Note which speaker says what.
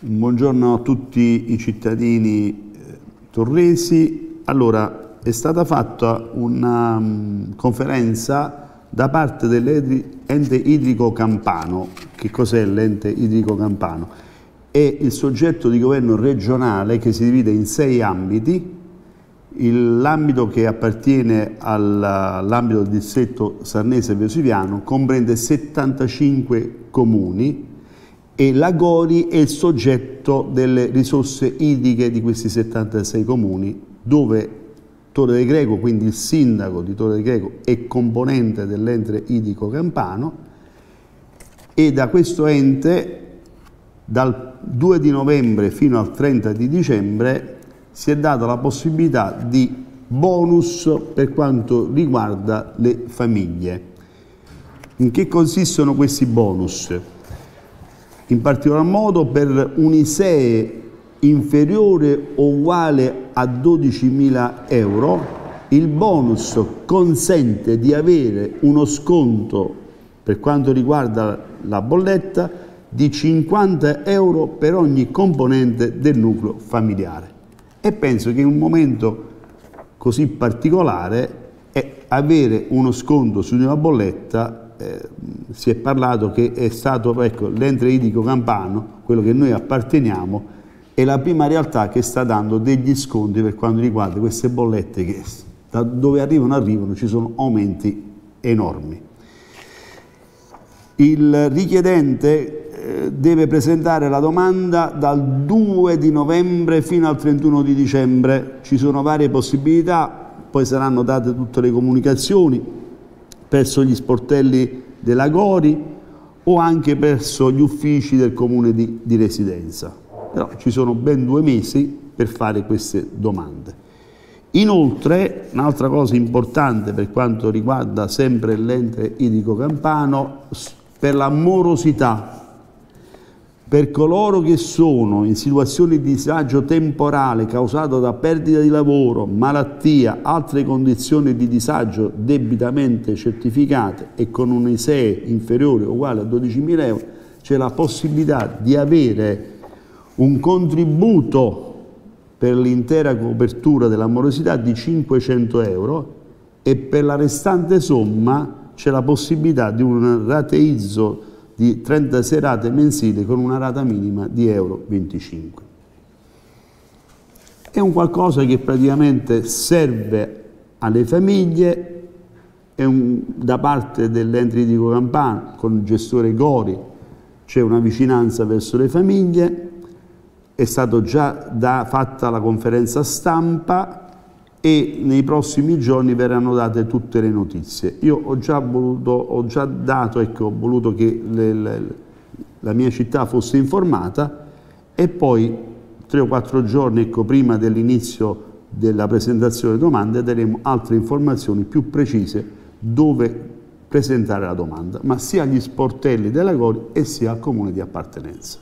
Speaker 1: Buongiorno a tutti i cittadini eh, torresi. Allora, è stata fatta una um, conferenza da parte dell'ente idrico campano. Che cos'è l'ente idrico campano? È il soggetto di governo regionale che si divide in sei ambiti. L'ambito che appartiene all'ambito del distretto sarnese vesuviano comprende 75 comuni e la Gori è il soggetto delle risorse idriche di questi 76 comuni dove Torre del Greco, quindi il sindaco di Torre del Greco, è componente dell'ente idrico campano e da questo ente dal 2 di novembre fino al 30 di dicembre si è data la possibilità di bonus per quanto riguarda le famiglie. In che consistono questi bonus? In particolar modo per un ISEE inferiore o uguale a 12.000 euro, il bonus consente di avere uno sconto per quanto riguarda la bolletta di 50 euro per ogni componente del nucleo familiare. E penso che in un momento così particolare avere uno sconto su una bolletta eh, si è parlato che è stato ecco, l'ente idrico campano, quello che noi apparteniamo, è la prima realtà che sta dando degli sconti per quanto riguarda queste bollette che da dove arrivano arrivano ci sono aumenti enormi. Il richiedente deve presentare la domanda dal 2 di novembre fino al 31 di dicembre, ci sono varie possibilità, poi saranno date tutte le comunicazioni presso gli sportelli della Gori o anche presso gli uffici del comune di, di residenza però ci sono ben due mesi per fare queste domande. Inoltre, un'altra cosa importante per quanto riguarda sempre l'ente idrico campano, per la morosità, per coloro che sono in situazioni di disagio temporale causato da perdita di lavoro, malattia, altre condizioni di disagio debitamente certificate e con un ISEE inferiore o uguale a 12.000 euro, c'è la possibilità di avere un contributo per l'intera copertura della morosità di 500 euro e per la restante somma c'è la possibilità di un rateizzo di 36 rate mensili con una rata minima di euro 25. È un qualcosa che praticamente serve alle famiglie, un, da parte dell'ente idrico campano con il gestore Gori c'è una vicinanza verso le famiglie, è stata già da, fatta la conferenza stampa e nei prossimi giorni verranno date tutte le notizie. Io ho già, voluto, ho già dato, ecco, ho voluto che le, le, la mia città fosse informata e poi tre o quattro giorni ecco, prima dell'inizio della presentazione delle domande daremo altre informazioni più precise dove presentare la domanda, ma sia agli sportelli della Gori e sia al comune di appartenenza.